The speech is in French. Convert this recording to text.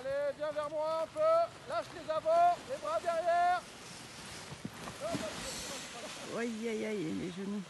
Allez, viens vers moi un peu. Lâche les avant, les bras derrière. Aïe aïe aïe les genoux.